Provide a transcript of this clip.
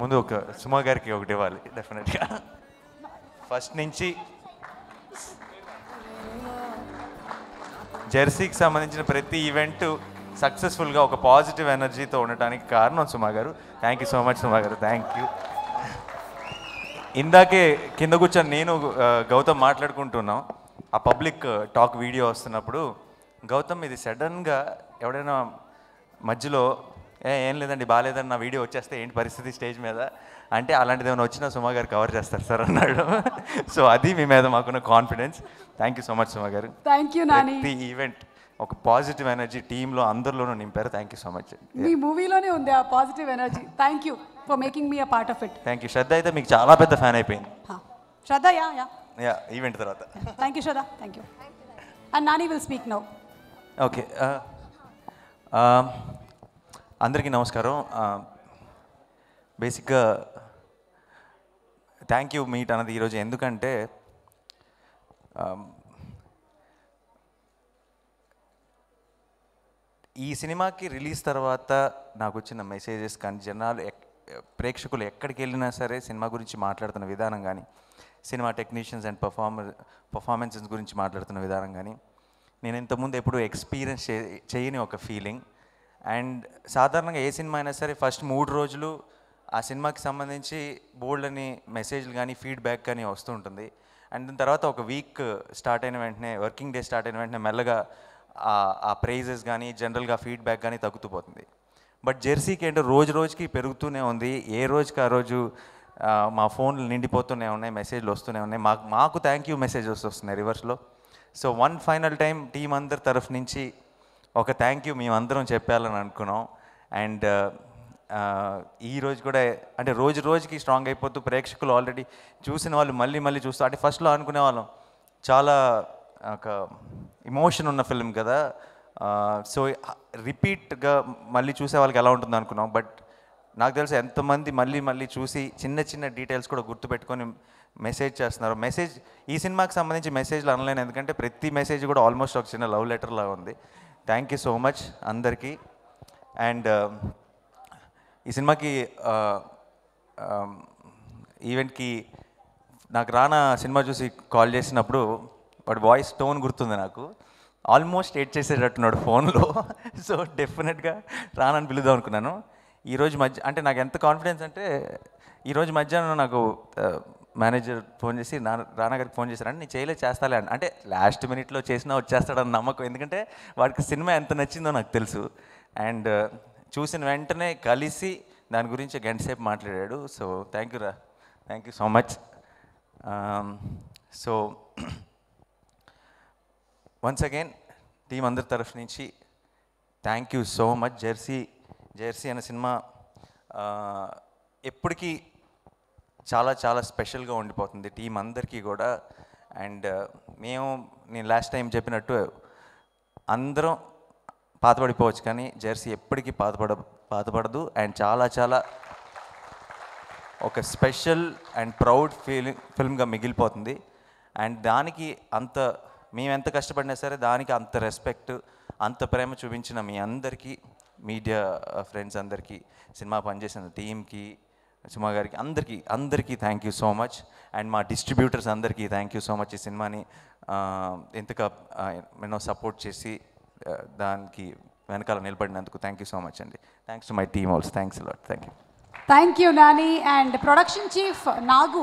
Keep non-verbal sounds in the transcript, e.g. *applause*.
ముందు ఒక సుమా గారికి ఒకటి ఇవ్వాలి డెఫినెట్గా ఫస్ట్ నుంచి జెర్సీకి సంబంధించిన ప్రతి ఈవెంట్ సక్సెస్ఫుల్గా ఒక పాజిటివ్ ఎనర్జీతో ఉండటానికి కారణం సుమా గారు. Thank you so much Suma గారు. థ్యాంక్ యూ ఇందాకే కింద కూర్చొని నేను గౌతమ్ మాట్లాడుకుంటున్నాం. ఆ పబ్లిక్ టాక్ వీడియో వస్తున్నప్పుడు గౌతమ్ ఇది సడన్గా ఎవడైనా మధ్యలో ఏ ఏం లేదండి బాగాలేదని నా వీడియో వచ్చేస్తే ఏంటి పరిస్థితి స్టేజ్ మీద? అంటే అలాంటిది ఏమైనా వచ్చినా సుమా గారు కవర్ చేస్తారు సార్ అన్నాడు. సో అది మీ మీద మాకున్న confidence. Thank you so much Suma garu. Thank you Nani. ప్రతి ఈవెంట్ ఒక పాజిటివ్ ఎనర్జీ టీంలో అందరిలోనూ నింపారు. థ్యాంక్ యూ సో మచ్ మీ మూవీలోనే ఉంది ఆ positive energy. Thank you for making me a part of it thank you Shraddha అయితే మీకు చాలా పెద్ద ఫ్యాన్ అయిపోయింది. Shraddha yeah yeah. Yeah event తర్వాత. Thank you Shraddha thank you and Nani will speak now okay అందరికీ నమస్కారం. బేసిక్గా thank you meet అన్నది ఈరోజు ఎందుకంటే um, ఈ సినిమాకి రిలీజ్ తర్వాత నాకు వచ్చిన మెసేజెస్ కానీ జనాలు ప్రేక్షకులు ఎక్కడికి వెళ్ళినా సరే సినిమా గురించి మాట్లాడుతున్న విధానం కానీ cinema technicians and performer performances గురించి మాట్లాడుతున్న విధానం కానీ నేను ఇంతకుముందు ఎప్పుడు ఎక్స్పీరియన్స్ చే చేయని ఒక ఫీలింగ్. అండ్ సాధారణంగా ఏ సినిమా అయినా సరే ఫస్ట్ మూడు రోజులు ఆ సినిమాకి సంబంధించి బోల్డ్ అని మెసేజ్లు కానీ ఫీడ్బ్యాక్ కానీ వస్తూ ఉంటుంది. అండ్ దాని తర్వాత ఒక వీక్ స్టార్ట్ అయిన వెంటనే వర్కింగ్ డే స్టార్ట్ అయిన వెంటనే మెల్లగా ఆ- ప్రైజెస్ కానీ జనరల్గా ఫీడ్బ్యాక్ కానీ తగ్గుతూ పోతుంది. బట్ జెర్సీకి ఏంటో రోజు రోజుకి పెరుగుతూనే ఉంది. ఏ రోజుకి ఆ రోజు మా ఫోన్లు నిండిపోతూనే ఉన్నాయి మెసేజ్లు వస్తూనే ఉన్నాయి. మాకు మాకు థ్యాంక్ యూ మెసేజెస్ వస్తున్నాయి రివర్స్లో so one final time team అందరి తరఫు నుంచి ఒక థ్యాంక్ యూ మేమందరం చెప్పాలని అనుకున్నాం. అండ్ ఈ రోజు కూడా అంటే రోజు రోజుకి స్ట్రాంగ్ అయిపోతూ ప్రేక్షకులు ఆల్రెడీ చూసిన వాళ్ళు మళ్ళీ మళ్ళీ చూస్తూ అంటే ఫస్ట్లో అనుకునే వాళ్ళం. చాలా ఒక ఇమోషన్ ఉన్న ఫిల్మ్ కదా. సో రిపీట్గా మళ్ళీ చూసే వాళ్ళకి ఎలా ఉంటుంది అనుకున్నాం బట్ నాకు తెలిసి ఎంతమంది మళ్ళీ మళ్ళీ చూసి చిన్న చిన్న డీటెయిల్స్ కూడా గుర్తుపెట్టుకొని మెసేజ్ చేస్తున్నారు. మెసేజ్ ఈ సినిమాకి సంబంధించి మెసేజ్లు అనలేను. ఎందుకంటే ప్రతి మెసేజ్ కూడా ఆల్మోస్ట్ ఒక చిన్న లవ్ లెటర్ లాగా ఉంది. థ్యాంక్ యూ సో మచ్ అందరికీ. అండ్ um, ఈ సినిమాకి ఈవెంట్కి um, నాకు రానా సినిమా చూసి కాల్ చేసినప్పుడు వాడి వాయిస్ టోన్ గుర్తుంది నాకు. ఆల్మోస్ట్ ఎయిట్ చేసేటట్టున్నాడు ఫోన్లో సో *laughs* డెఫినెట్గా రానని పిలుద్దాం అనుకున్నాను. ఈరోజు మధ్య అంటే నాకు ఎంత కాన్ఫిడెన్స్ అంటే ఈరోజు మధ్యాహ్నం నాకు మేనేజర్ ఫోన్ చేసి నా రానాగారికి ఫోన్ చేశారంటే నేను చేయలే చేస్తాలే అని అంటే లాస్ట్ మినిట్లో చేసినా వచ్చేస్తాడని నమ్మకం. ఎందుకంటే వాడికి సినిమా ఎంత నచ్చిందో నాకు తెలుసు. అండ్ చూసిన వెంటనే కలిసి దాని గురించి గంట సేపు మాట్లాడాడు. సో థ్యాంక్ యూ రా. Thank you so much so once again team అందరి తరఫు నుంచి thank you so much Jersey Jersey అనే సినిమా ఎప్పటికీ చాలా చాలా స్పెషల్గా ఉండిపోతుంది టీం అందరికీ కూడా. అండ్ మేము నేను లాస్ట్ టైం చెప్పినట్టు అందరం పాతపడిపోవచ్చు కానీ జెర్సీ ఎప్పటికీ పాతపడ పాతపడదు. అండ్ చాలా చాలా ఒక స్పెషల్ అండ్ ప్రౌడ్ ఫీలింగ్ ఫిల్మ్గా మిగిలిపోతుంది. అండ్ దానికి అంత మేము ఎంత కష్టపడినా సరే దానికి అంత రెస్పెక్ట్ అంత ప్రేమ చూపించిన మీ అందరికీ మీడియా ఫ్రెండ్స్ అందరికీ సినిమా పనిచేసిన టీమ్కి సినిమా గారికి అందరికీ అందరికీ thank you so much and మా డిస్ట్రిబ్యూటర్స్ అందరికీ థ్యాంక్ యూ సో మచ్ ఈ సినిమాని ఎంతగా ఎన్నో సపోర్ట్ చేసి దానికి వెనకాల నిలబడినందుకు థ్యాంక్ యూ సో మచ్ అండి. Thanks to my team also thanks lot thank you thank you Nani and production chief Nagu